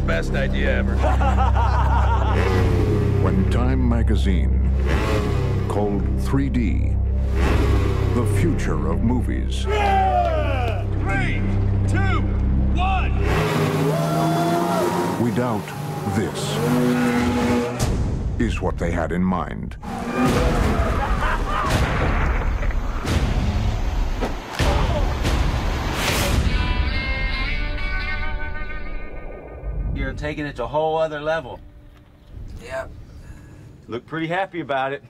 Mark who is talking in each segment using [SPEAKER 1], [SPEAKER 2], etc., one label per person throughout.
[SPEAKER 1] best idea ever.
[SPEAKER 2] when Time magazine called 3D the future of movies.
[SPEAKER 1] Three, two, one.
[SPEAKER 2] We doubt this is what they had in mind.
[SPEAKER 3] You're taking it to a whole other level.
[SPEAKER 4] Yep.
[SPEAKER 3] Look pretty happy about it.
[SPEAKER 5] Me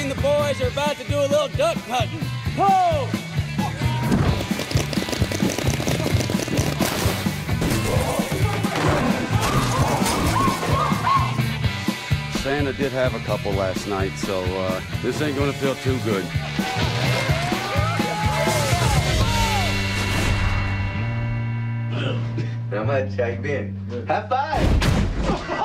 [SPEAKER 5] and the boys are about to do a little duck hunting. Ho!
[SPEAKER 3] Santa did have a couple last night, so uh, this ain't gonna feel too good.
[SPEAKER 4] How much? How you been? High five!